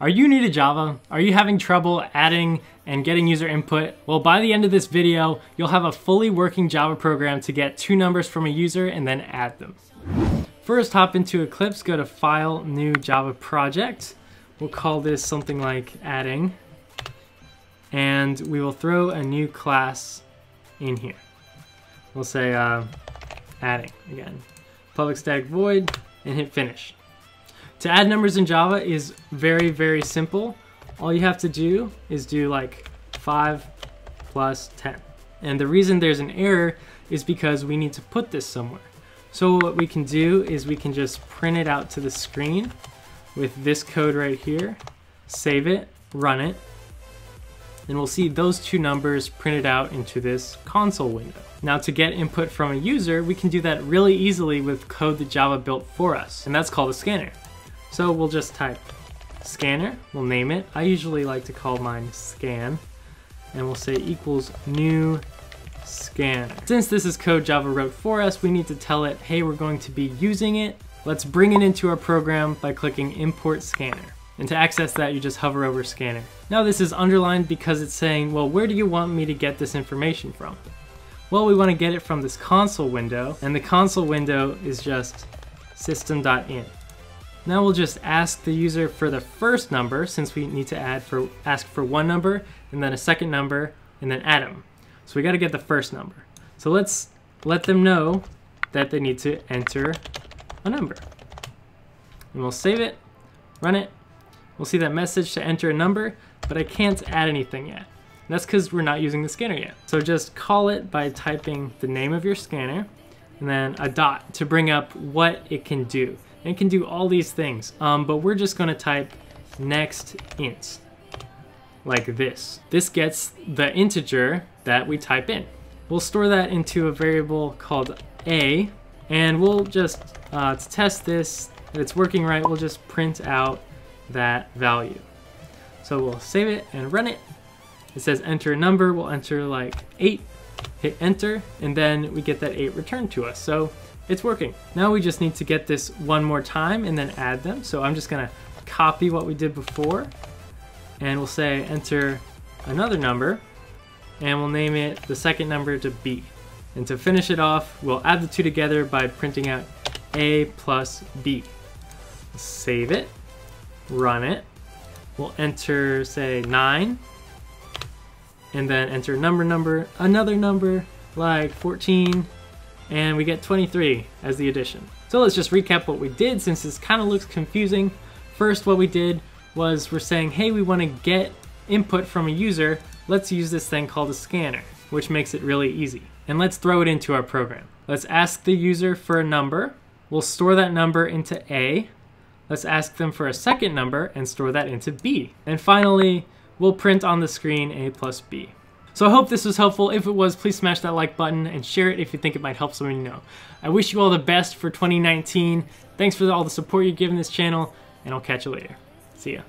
Are you new to Java? Are you having trouble adding and getting user input? Well, by the end of this video, you'll have a fully working Java program to get two numbers from a user and then add them. First, hop into Eclipse, go to File, New Java Project. We'll call this something like adding. And we will throw a new class in here. We'll say uh, adding again. Public static void and hit finish. To add numbers in Java is very, very simple. All you have to do is do like 5 plus 10. And the reason there's an error is because we need to put this somewhere. So what we can do is we can just print it out to the screen with this code right here, save it, run it, and we'll see those two numbers printed out into this console window. Now to get input from a user, we can do that really easily with code that Java built for us, and that's called a scanner. So we'll just type scanner, we'll name it. I usually like to call mine scan, and we'll say equals new scanner. Since this is code Java wrote for us, we need to tell it, hey, we're going to be using it. Let's bring it into our program by clicking import scanner. And to access that, you just hover over scanner. Now this is underlined because it's saying, well, where do you want me to get this information from? Well, we want to get it from this console window, and the console window is just system.in. Now we'll just ask the user for the first number since we need to add for ask for one number and then a second number and then add them. So we got to get the first number. So let's let them know that they need to enter a number. And we'll save it, run it. We'll see that message to enter a number, but I can't add anything yet. And that's because we're not using the scanner yet. So just call it by typing the name of your scanner and then a dot to bring up what it can do. And can do all these things, um, but we're just gonna type next int, like this. This gets the integer that we type in. We'll store that into a variable called a, and we'll just, uh, to test this, if it's working right, we'll just print out that value. So we'll save it and run it. It says enter a number, we'll enter like eight, hit enter, and then we get that eight returned to us. So it's working. Now we just need to get this one more time and then add them. So I'm just gonna copy what we did before and we'll say enter another number and we'll name it the second number to B. And to finish it off, we'll add the two together by printing out A plus B. Save it, run it. We'll enter, say, 9, and then enter number number, another number, like 14, and we get 23 as the addition. So let's just recap what we did since this kind of looks confusing. First, what we did was we're saying, hey, we want to get input from a user. Let's use this thing called a scanner, which makes it really easy. And let's throw it into our program. Let's ask the user for a number. We'll store that number into A. Let's ask them for a second number and store that into B. And finally, we'll print on the screen A plus B. So I hope this was helpful. If it was, please smash that like button and share it if you think it might help someone you know. I wish you all the best for 2019. Thanks for all the support you've given this channel, and I'll catch you later. See ya.